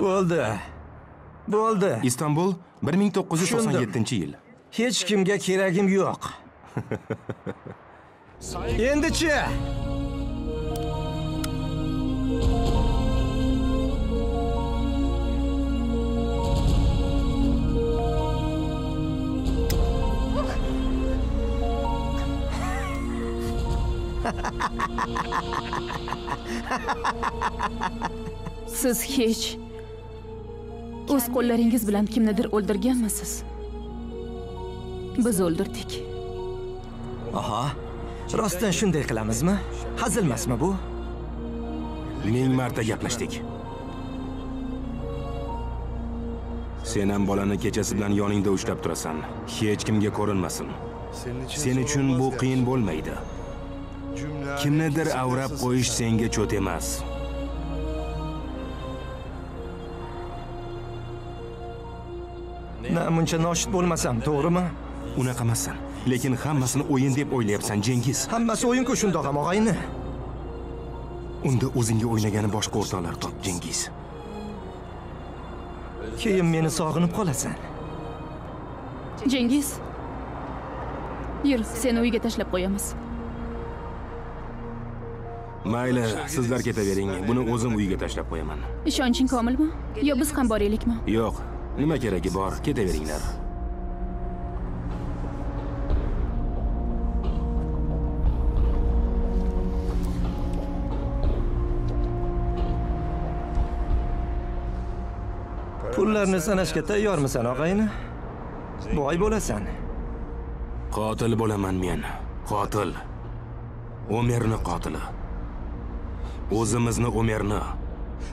Bo'ldi. Bo'ldi. istanbul 1997 yil Hech kimga keragim yo'q. Endi-chi? siz hech o'z qo'llaringiz bilan kimnidir o'ldirganmisiz? Biz o'ldirdik. Aha. Rostdan shunday qilamizmi? Hazilmasmi bu? ming marta gaplashdik. Sen ham bolani kechasi bilan yoningda ushlab turasan. Hech kimga ko'rinmasin. Sen uchun bu qiyin bo'lmaydi. Kimnidir avrab qo'yish senga cho't emas muncha noshud bo'lmasam, to'g'rimi? unaqa emassan. Lekin hammasini o'yin deb o'ylayapsan jengiz Hammasi o'yin-ku shundoq ham og'ayni. unda o'zingga o'ynagani boshqa o'rtoqlar top jengiz Keyin meni sog'inib qolasan. jengiz yur seni uyga tashlab qo'yamiz. Mayli sizlar ketavering. Buni o'zim uyga tashlab qo'yaman. Ishonching komilmi? Yo biz ham boraylikmi yo'q nima keragi bor? Ketaveringlar. Pullarni sanashga tayyormisan, og'ayni? Boy bo'lasan. qotil bo'laman men. Qotil. Omerni qotili. O'zimizni omerni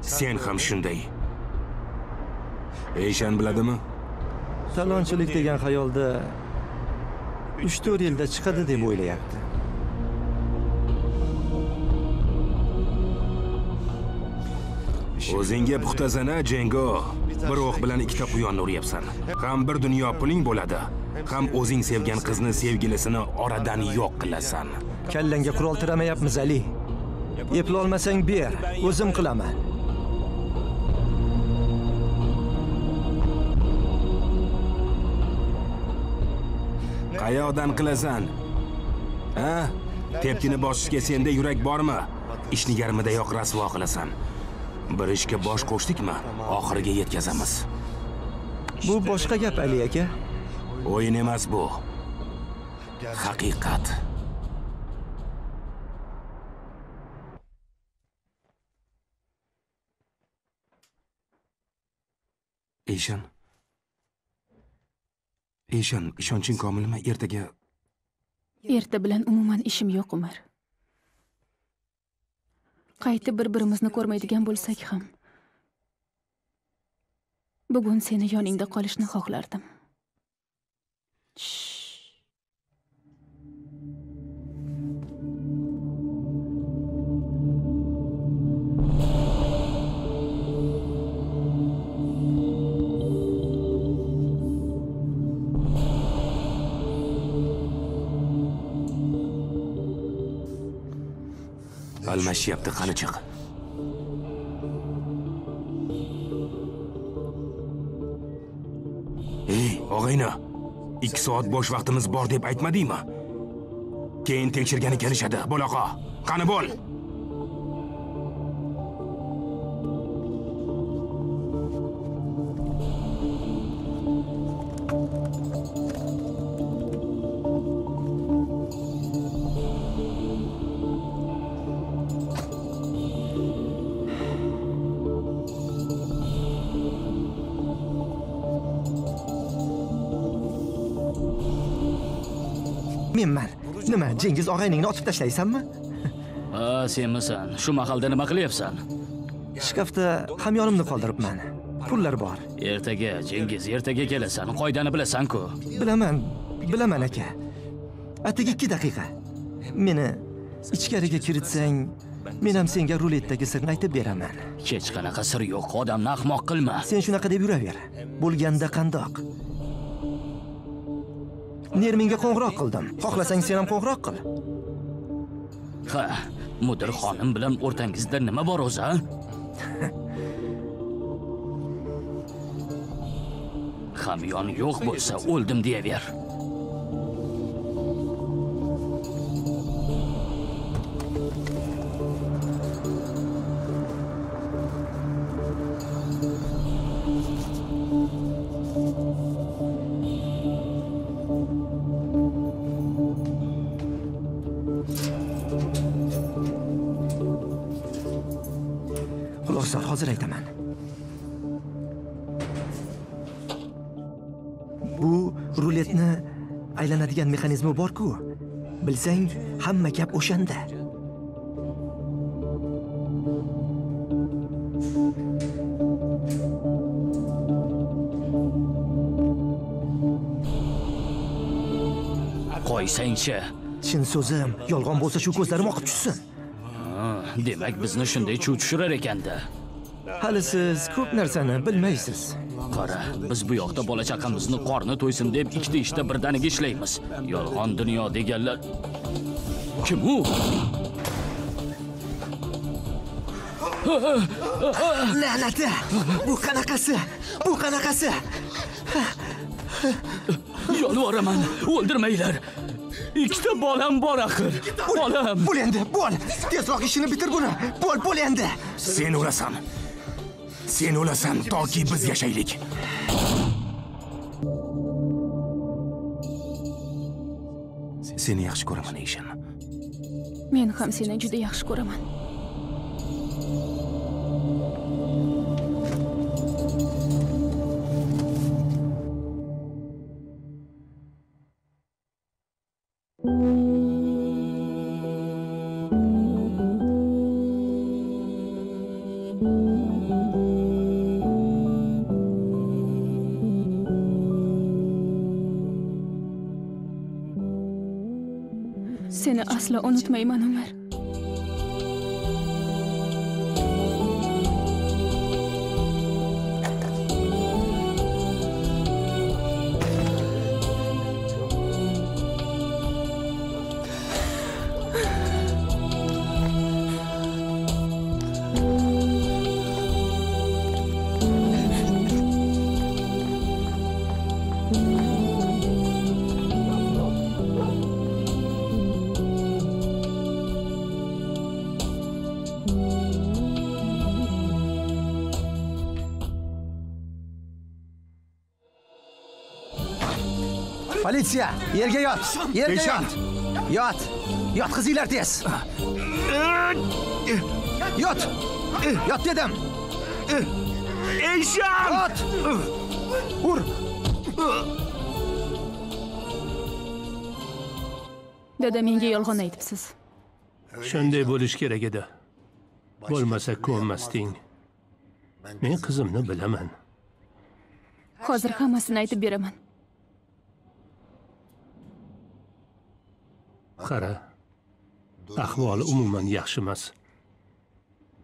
sen ham shunday eyshan biladimi Talonchilik degan xayolda 3-4 yilda chiqadi deb o'ylayapti. o'zingga puxtasana jengo bir o'q bilan ikkita quyonni uryapsan ham bir dunyo puling bo'ladi ham o'zing sevgan qizni sevgilisini oradan yo'q qilasan Kallangga qurol tiramayapmiz, Ali. Eplolmasang ber, o'zim qilaman. Qayoqdan qilasan. Ha? Tepkini bosishga senda yurak bormi? Ishni yarmidayoq rasvo qilasan. Bir ishga bosh qo'shdikmi oxiriga yetkazamiz. Bu boshqa gap, Ali aka. o'yin emas bu. Haqiqat. Eshan ishon ishonching komilmi ertaga erta bilan umuman ishim yo'q umar. Qaytib bir birimizni ko'rmaydigan bo'lsak ham bugun seni yoningda qolishni xohlardim. Almashyapti qani chiq. Ey og'ayni ikki soat bo'sh vaqtimiz bor deb aytmadingmi? Keyin tekshirgani kelishadi bo'laqo qani bo'l? Menman. Nima, Jengiz og'ayningni otib tashlaysanmi? ha senmisan shu mahalda nima qilyapsan Shkafda hamyonimni qoldiribman. Pullar bor. ertaga jengiz ertaga kelasan qoidani bilasan-ku Bilaman, bilaman aka. Atigi 2 daqiqa. Meni ichkariga kiritsang, men ham senga ruletdagi sirni aytib beraman. hech qanaqa sir yo'q odamni ahmoq qilma Sen shunaqa deb yuraver. Bo'lganda qandoq? Nerminga qo'ng'iroq qildim. Xohlasang sen ham qo'ng'iroq qil. Ha, mudir xonim bilan o'rtangizda nima bor o'zi, ha? Hamyon yo'q bo'lsa, o'ldim deyaver. Xulosa hozir aytaman. Bu ruletni aylanadigan mexanizmi bor-ku. Bilsang hamma gap o'shanda. Qo'ysangchi. Chin so'zim yolg'on bo'lsa shu ko'zlarim oqib tushsin. Demak bizni shunday chuv tushirar ekanda hali siz ko'p narsani bilmaysiz. Qara biz bu yoqda bola chaqamizni qorni to'ysin deb ikkita ishda birdaniga ishlaymiz. Yolg'on dunyo deganlar kim u? La'nati! Bu qanaqasi? Bu qanaqasi? Yolvoraman o'ldirmanglar. Ikkita bolam bor axir. Bolam. bo'l endi bo'l. Tezroq ishini bitir buni. Bo'l bo'l endi. Sen o'lasan sen o'lasan toki biz yashaylik. Seni yaxshi ko'raman eshan men ham seni juda yaxshi ko'raman. seni لأنت ميمنة مر politsiya yerga yot yerga yot. Yot yotqizinglar tez. Yot yot dedim. Eshan yot. Ur dada menga yolg'on aytibsiz. Shunday bo'lishi kerak edi. Bo'lmasa ko'nmasding. Men qizimni bilaman. Hozir hammasini aytib beraman qara ahvoli umuman yaxshi emas.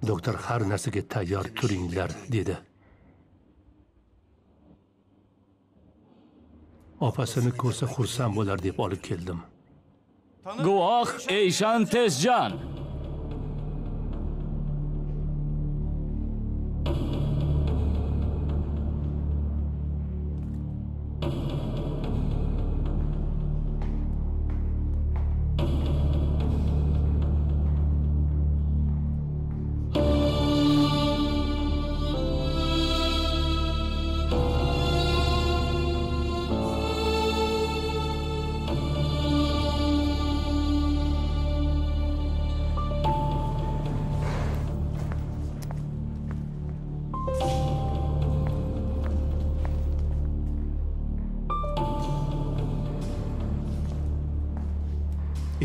Doktor har narsaga tayyor turinglar dedi. Opasini ko'rsa xursand bo'lar deb olib keldim. Guvoh eyshan tezjon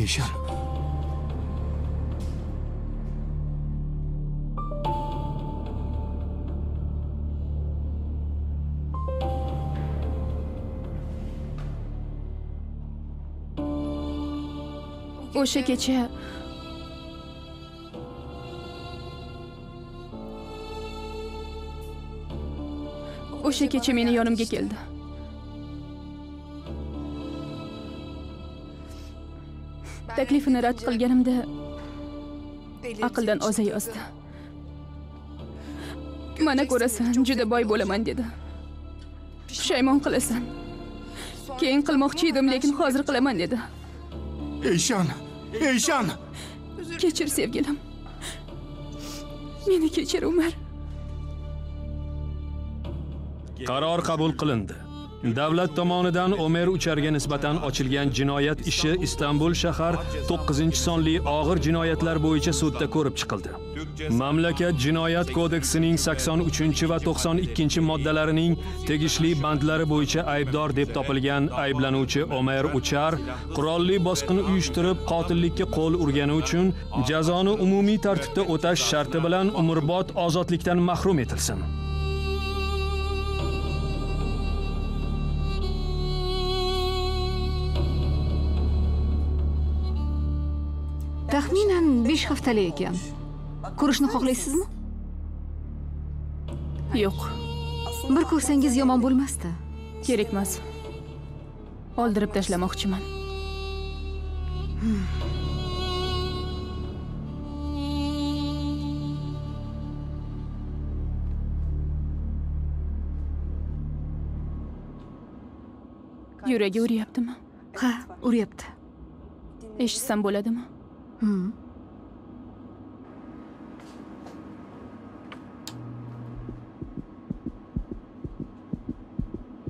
Perişan. Boşa geçe. O şekeçimini yanım gekildi. Taklifini rad qilganimda aqldan oza yozdi mana ko'rasan juda boy bo'laman dedi pushaymon qilasan keyin qilmoqchi edim lekin hozir qilaman dedi Eyshon! Eyshon! kechir sevgilim meni kechir umar Qaror qabul qilindi. Davlat tomonidan Omer Ucharga nisbatan ochilgan jinoyat ishi Istanbul shahar 9-sonli og'ir jinoyatlar bo'yicha sudda ko'rib chiqildi. Mamlakat jinoyat kodeksining 83 va 92 moddalarining tegishli bandlari bo'yicha aybdor deb topilgan ayblanuvchi Omer Uchar qurolli bosqin uyushtirib qotillikka qo'l urgani uchun jazoni umumiy tartibda o'tash sharti bilan umrbod ozodlikdan mahrum etilsin. Taxminan 5 haftalik ekan. Ko'rishni xohlaysizmi? Yo'q. Bir ko'rsangiz yomon bo'lmasdi. Kerakmas oldirib tashlamoqchiman. Yuragi uryaptimi ha uryapti eshitsam bo'ladimi Hmm.